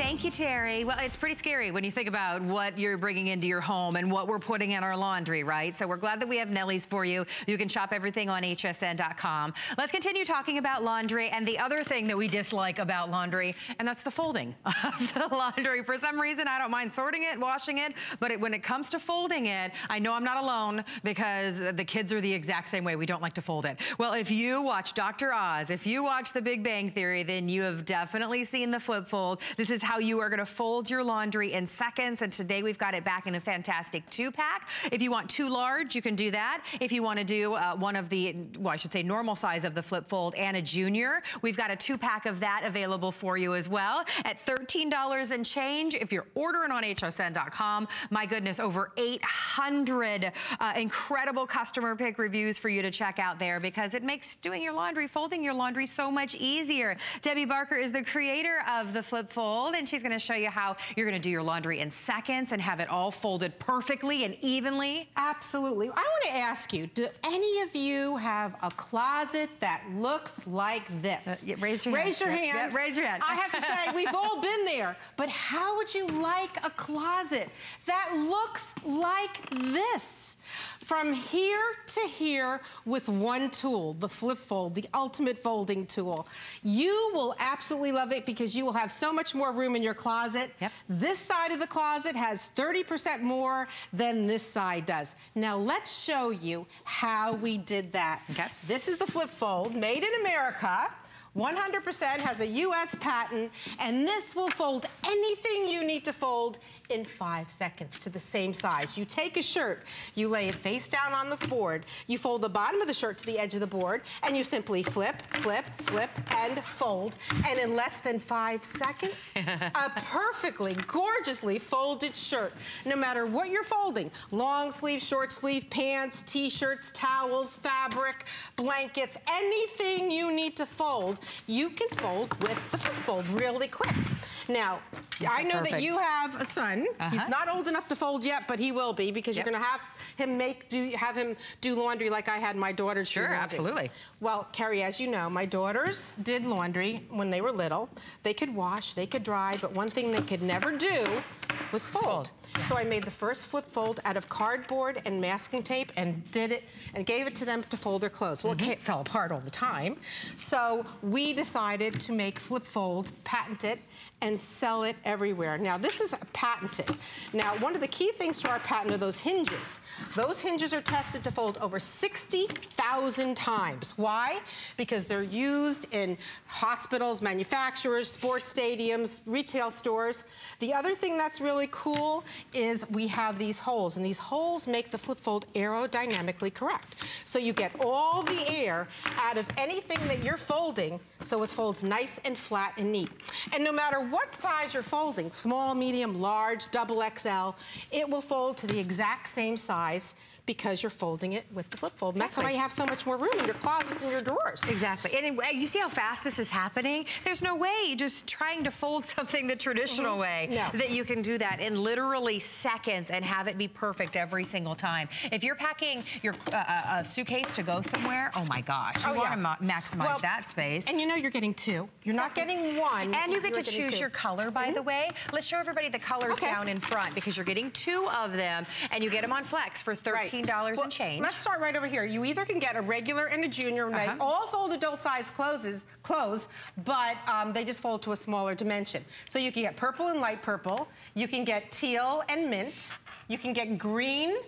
Thank you, Terry. Well, it's pretty scary when you think about what you're bringing into your home and what we're putting in our laundry, right? So we're glad that we have Nellie's for you. You can shop everything on hsn.com. Let's continue talking about laundry and the other thing that we dislike about laundry, and that's the folding of the laundry. For some reason, I don't mind sorting it, washing it, but it, when it comes to folding it, I know I'm not alone because the kids are the exact same way. We don't like to fold it. Well, if you watch Dr. Oz, if you watch The Big Bang Theory, then you have definitely seen the flip fold. This is how you are gonna fold your laundry in seconds. And today we've got it back in a fantastic two pack. If you want two large, you can do that. If you wanna do uh, one of the, well, I should say normal size of the flip fold and a junior, we've got a two pack of that available for you as well at $13 and change. If you're ordering on hsn.com, my goodness, over 800 uh, incredible customer pick reviews for you to check out there because it makes doing your laundry, folding your laundry so much easier. Debbee Barker is the creator of the Flip Fold and she's gonna show you how you're gonna do your laundry in seconds and have it all folded perfectly and evenly. Absolutely. I wanna ask you, do any of you have a closet that looks like this? Uh, yeah, raise your raise hand. Your hand. Yeah, raise your hand. I have to say, we've all been there, but how would you like a closet that looks like this? From here to here with one tool, the flip fold, the ultimate folding tool. You will absolutely love it because you will have so much more room in your closet. Yep. This side of the closet has 30% more than this side does. Now let's show you how we did that. Okay. This is the flip fold, made in America. 100% has a US patent, and this will fold anything you need to fold in five seconds to the same size. You take a shirt, you lay it face down on the board, you fold the bottom of the shirt to the edge of the board, and you simply flip, flip, flip, and fold. And in less than five seconds, a perfectly, gorgeously folded shirt. No matter what you're folding, long sleeve, short sleeve, pants, t-shirts, towels, fabric, blankets, anything you need to fold, you can fold with the flip fold really quick. Now, I know Perfect. that you have a son. Uh -huh. He's Uh-huh. not old enough to fold yet, but he will be because yep. you're going to have him make do have him do laundry like I had my daughters sure, do. Sure, absolutely. Well, Carrie, as you know, my daughters did laundry when they were little. They could wash, they could dry, but one thing they could never do was fold. Yeah. So I made the first flip fold out of cardboard and masking tape and did it and gave it to them to fold their clothes. Well, mm -hmm. it fell apart all the time. So we decided to make flip fold, patent it, and sell it everywhere. Now, this is patented. Now, one of the key things to our patent are those hinges. Those hinges are tested to fold over 60,000 times. Why? Because they're used in hospitals, manufacturers, sports stadiums, retail stores. The other thing that's really cool is we have these holes, and these holes make the flip fold aerodynamically correct. So you get all the air out of anything that you're folding, so it folds nice and flat and neat. And no matter what size you're folding, small, medium, large, double XL, it will fold to the exact same size because you're folding it with the flip fold. Exactly. And that's why you have so much more room in your closets and your drawers. Exactly. And you see how fast this is happening? There's no way just trying to fold something the traditional mm -hmm. way no. that you can do that in literally seconds and have it be perfect every single time. If you're packing your uh, uh, suitcase to go somewhere, oh my gosh, you oh, want yeah. to ma maximize well, that space. And you know you're getting two. You're not getting one. And you get to choose two. your color, by mm -hmm. the way. Let's show everybody the colors okay. down in front because you're getting two of them and you get them on Flex for $13 right. well, and change. Let's start right over here. You either can get a regular and a junior. Uh. They uh-huh. all fold adult size closes, clothes, but um, they just fold to a smaller dimension. So you can get purple and light purple. You can get teal and mint. You can get green.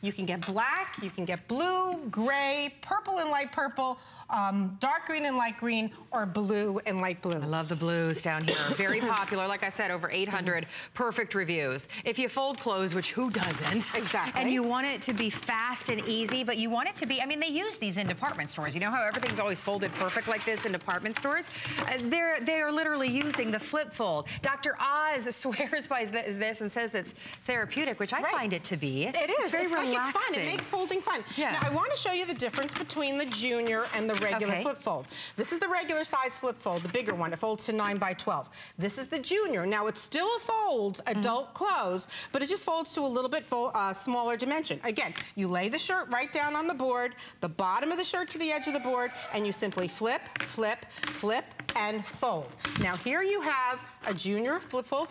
You can get black. You can get blue, gray, purple and light purple, um, dark green and light green, or blue and light blue. I love the blues down here. Very popular. Like I said, over 800 perfect reviews. If you fold clothes, which who doesn't? Exactly. And you want it to be fast and easy, but you want it to be, I mean, they use these in department stores. You know how everything's always folded perfect like this in department stores? Uh, they're, they are literally using the flip fold. Dr. Oz swears by this and says it's therapeutic, which I right. find it to be. It is. It's very it's relaxing. Like it's fun. It makes folding fun. Yeah. Now, I want to show you the difference between the junior and the regular okay. flip fold. This is the regular size flip fold, the bigger one. It folds to 9 by 12. This is the junior. Now, it still folds mm-hmm. adult mm. clothes, but it just folds to a little bit uh, smaller dimension. Again, you lay the shirt right down on the board, the bottom of the shirt to the edge of the board, and you simply flip, flip, flip, and fold. Now here you have a junior flip fold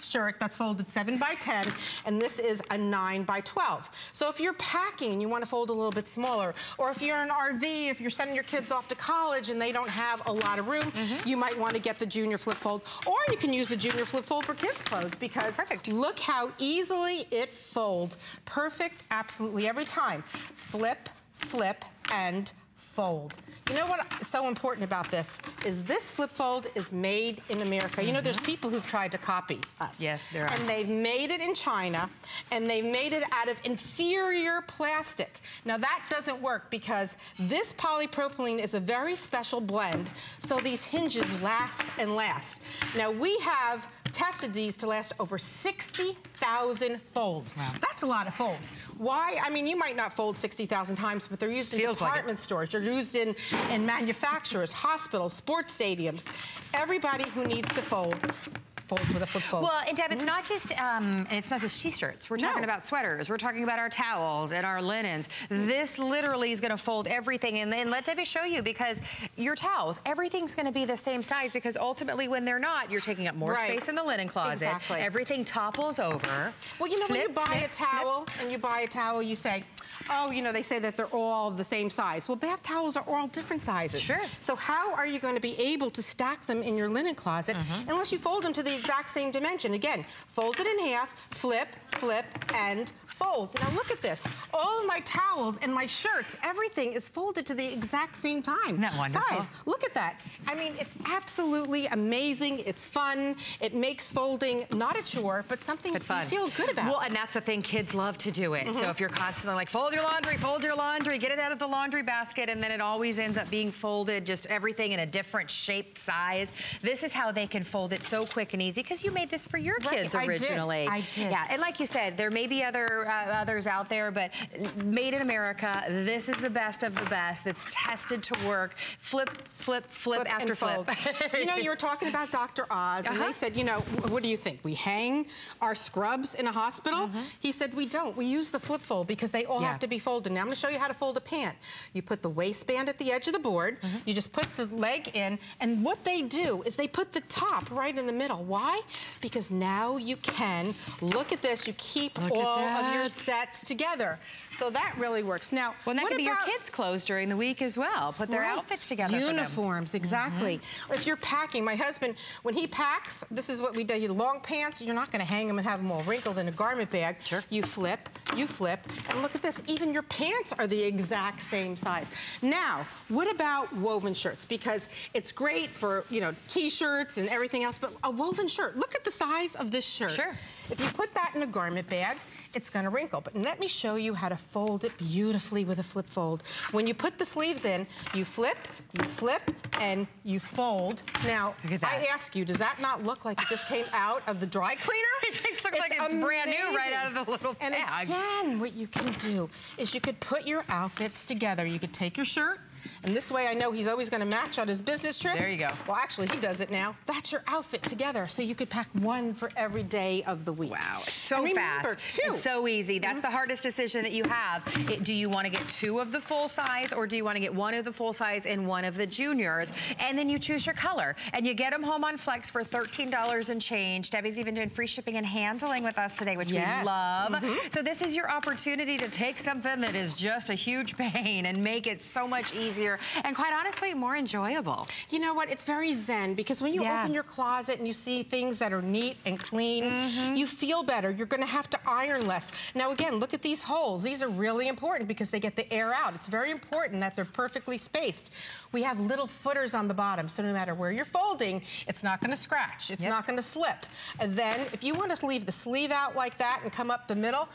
shirt that's folded 7 by 10 and this is a 9 by 12. So if you're packing and you want to fold a little bit smaller or if you're in an RV, if you're sending your kids off to college and they don't have a lot of room, mm -hmm. you might want to get the junior flip fold or you can use the junior flip fold for kids clothes because Perfect. look how easily it folds. Perfect absolutely every time. Flip, flip, and fold. You know what's so important about this is this flip fold is made in America. Mm -hmm. You know, there's mm-hmm. people who've tried to copy us. Yes, there are. And they've made it in China, and they've made it out of inferior plastic. Now, that doesn't work because this polypropylene is a very special blend, so these hinges last and last. Now, we have tested these to last over 60,000 folds. Wow. That's a lot of folds. Why? I mean, you might not fold 60,000 times, but they're used in Feels department like stores. They're used in, in manufacturers, hospitals, sports stadiums. Everybody who needs to fold folds with a flip fold. Well, and Deb, it's not just um, it's not just t-shirts. We're talking no. about sweaters. We're talking about our towels and our linens. This literally is going to fold everything. And then let Debbee show you because your towels, everything's going to be the same size because ultimately when they're not, you're taking up more right. space in the linen closet. Exactly. Everything topples over. Well, you know, flip, when you buy flip, a towel flip. and you buy a towel, you say, oh, you know, they say that they're all the same size. Well, bath towels are all different sizes. Sure. So how are you going to be able to stack them in your linen closet mm -hmm. unless you fold them to the exact same dimension? Again, fold it in half, flip, flip, and fold. Now look at this. All of my towels and my shirts, everything is folded to the exact same time. Isn't that wonderful? Size. Look at that. I mean, it's absolutely amazing. It's fun. It makes folding not a chore, but something but you feel good about. Well, and that's the thing. Kids love to do it. Mm -hmm. So mm-hmm. if you're constantly like, fold your laundry, fold your laundry, get it out of the laundry basket, and then it always ends up being folded, just everything in a different shape, size. This is how they can fold it so quick and easy because you made this for your kids right, originally. I did. I did. Yeah, and like you said, there may be other uh, others out there, but made in America, this is the best of the best that's tested to work. Flip, flip, flip, flip after flip. you know, you were talking about Dr. Oz, uh -huh. and they uh-huh. said, you know, what do you think? We hang our scrubs in a hospital? Mm -hmm. He said, we don't. We use the flip fold because they all yeah. have to be folded. Now, I'm going to show you how to fold a pant. You put the waistband at the edge of the board. Mm -hmm. You just put the leg in. And what they do is they put the top right in the middle. Why? Because now you can, look at this, you keep look all of your sets together. So that really works. Now, well, that can be your kids' clothes during the week as well. Put their right. outfits together. Uniforms, exactly. Mm -hmm. If you're packing, my husband, when he packs, this is what we do. You long pants, you're not going to hang them and have them all wrinkled in a garment bag. Sure. You flip, you flip, and look at this. Even your pants are the exact same size. Now, what about woven shirts? Because it's great for you know t-shirts and everything else, but a woven shirt. Look at the size of this shirt. Sure. If you put that in a garment bag, it's gonna wrinkle. But let me show you how to fold it beautifully with a flip fold. When you put the sleeves in, you flip, you flip, and you fold. Now, I ask you, does that not look like it just came out of the dry cleaner? it looks it's like it's brand new right out of the little and bag. And again, what you can do is you could put your outfits together. You could take your shirt, and this way I know he's always gonna match on his business trips. There you go. Well, actually, he does it now. That's your outfit together. So you could pack one for every day of the week. Wow, so remember, fast. Two. It's so easy. That's mm -hmm. the hardest decision that you have. It, do you wanna get two of the full size or do you wanna get one of the full size and one of the juniors? And then you choose your color. And you get them home on Flex for $13 and change. Debbee's even doing free shipping and handling with us today, which yes. we love. Mm -hmm. So this is your opportunity to take something that is just a huge pain and make it so much easier easier, and quite honestly, more enjoyable. You know what? It's very zen because when you yeah. open your closet and you see things that are neat and clean, mm -hmm. you feel better. You're going to have to iron less. Now, again, look at these holes. These are really important because they get the air out. It's very important that they're perfectly spaced. We have little footers on the bottom, so no matter where you're folding, it's not going to scratch. It's yep. not going to slip. And then, if you want to leave the sleeve out like that and come up the middle,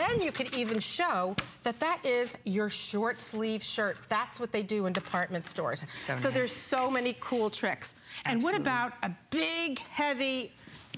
then you could even show that that is your short sleeve shirt. That's what they do in department stores. So, so nice. there's so many cool tricks. Absolutely. And what about a big, heavy,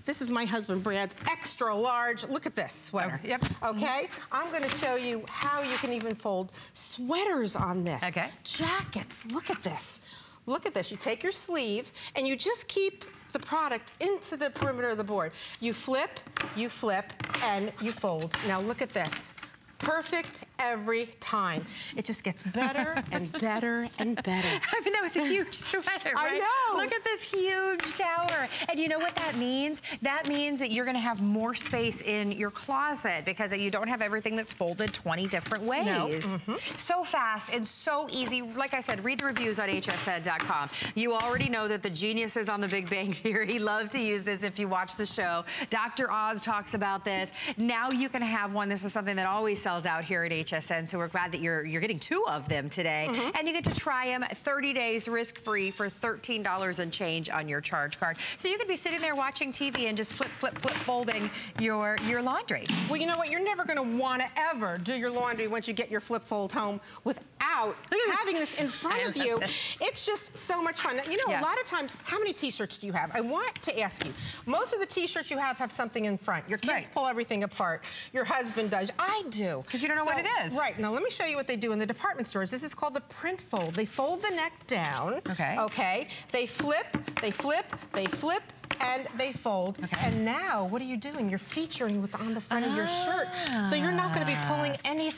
this is my husband Brad's extra large. Look at this sweater. Oh, yep. Okay? Mm -hmm. I'm going to show you how you can even fold sweaters on this. Okay. Jackets. Look at this. Look at this. You take your sleeve and you just keep the product into the perimeter of the board. You flip, you flip, and you fold. Now look at this perfect every time. It just gets better and better and better. I mean, that was a huge sweater, I know. Look at this huge tower. And you know what that means? That means that you're gonna have more space in your closet because you don't have everything that's folded 20 different ways. No. Mm-hmm. So fast and so easy. Like I said, read the reviews on hsn.com. You already know that the geniuses on The Big Bang Theory love to use this if you watch the show. Dr. Oz talks about this. Now you can have one. This is something that always out here at HSN, so we're glad that you're you're getting two of them today. Mm-hmm. And you get to try them 30 days risk-free for $13 and change on your charge card. So you could be sitting there watching TV and just flip, flip, flip, folding your, your laundry. Well, you know what? You're never going to want to ever do your laundry once you get your flip fold home without having this in front of you. It's just so much fun. Now, You know, Yeah. a lot of times, how many t-shirts do you have? I want to ask you. Most of the t-shirts you have have something in front. Your kids Right. pull everything apart. Your husband does. I do. 'Cause you don't know what it is. Right. Now, let me show you what they do in the department stores. This is called the print fold. They fold the neck down. Okay. Okay. They flip, they flip, they flip, and they fold. Okay. And now, what are you doing? You're featuring what's on the front of your shirt. So you're not going to be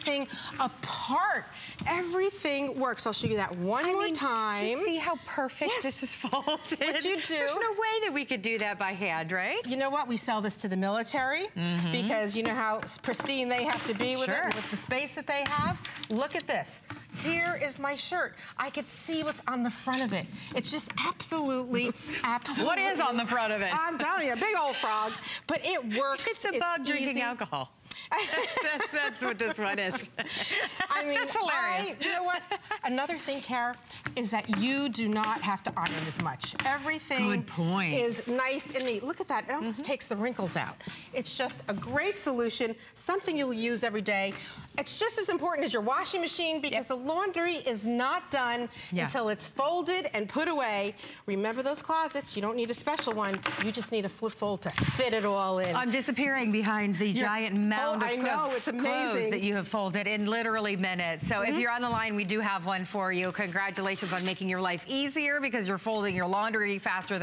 Ah. apart. Everything works. I'll show you that one I more mean, time. See how perfect Yes. this is folded? What you do- There's no way that we could do that by hand, right? You know what? We sell this to the military because you know how pristine they have to be with. Sure. it, with the space that they have. Look at this. Here is my shirt. I could see what's on the front of it. It's just absolutely, absolutely. What is on the front of it? I'm telling you, a big old frog. But it works. It's a about drinking easy. alcohol. That's, that's, that's what this one is. I mean, That's hilarious. I- you know what? Another thing, Cara, is that you do not have to iron as much. Everything is nice and neat. Look at that. It almost mm-hmm. takes the wrinkles out. It's just a great solution, something you'll use every day. It's just as important as your washing machine because Yep. the laundry is not done Yeah. until it's folded and put away. Remember those closets. You don't need a special one. You just need a flip fold to fit it all in. I'm disappearing behind the giant mound Oh, of I know, clothes it's amazing. that you have folded in literally minutes. So if mm-hmm. you're on the line, we do have one for you. Congratulations on making your life easier because you're folding your laundry faster than